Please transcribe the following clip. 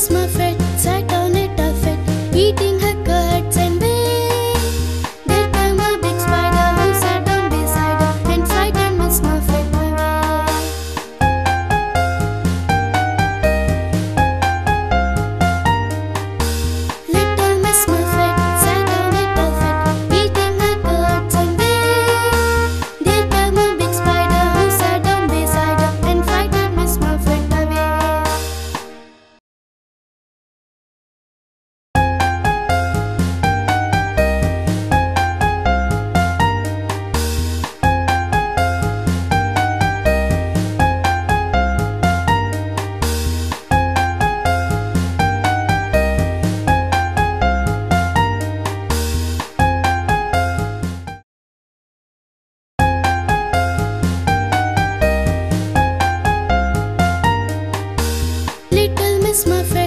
Christmas. Miss my